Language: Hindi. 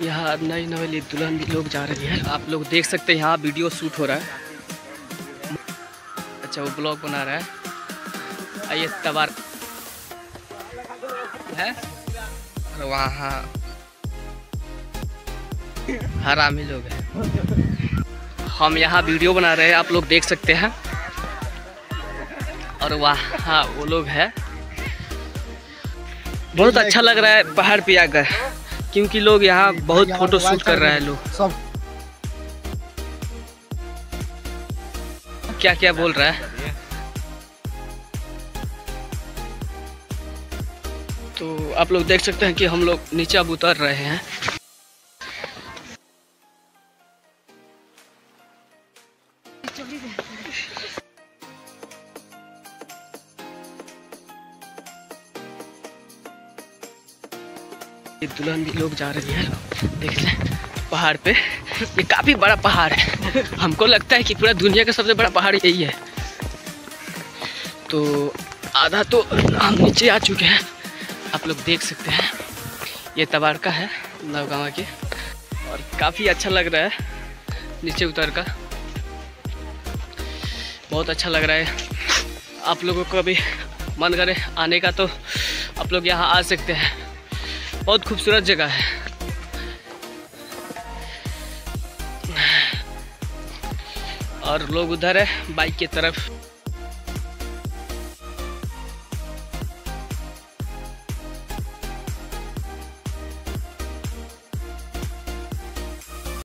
यहाँ नई नवेली दुल्हन भी लोग जा रही है। आप लोग देख सकते हैं, यहाँ वीडियो शूट हो रहा है। अच्छा वो ब्लॉग बना रहा है। आइए, तबार। है? वहाँ हरामी लोग हैं। हम यहाँ वीडियो बना रहे हैं, आप लोग देख सकते हैं। और वहाँ वो लोग है। बहुत अच्छा लग रहा है, पहाड़ पे आकर। क्योंकि लोग यहाँ बहुत फ़ोटो शूट कर रहे हैं लोग। सब। क्या क्या बोल रहा है? तो आप लोग देख सकते हैं कि हम लोग नीचे अब उतर रहे हैं। ये दुल्हन भी लोग जा रही है। देख लें, पहाड़ पे। ये काफ़ी बड़ा पहाड़ है। हमको लगता है कि पूरा दुनिया का सबसे बड़ा पहाड़ यही है। तो आधा तो हम नीचे आ चुके हैं। आप लोग देख सकते हैं। ये तबारका है, नवगावा के। और काफ़ी अच्छा लग रहा है, नीचे उतर का। बहुत अच्छा लग रहा है। आप लोगों को अभी मन करे आने का तो आप लोग यहाँ आ सकते हैं। बहुत खूबसूरत जगह है। और लोग उधर है बाइक की तरफ़।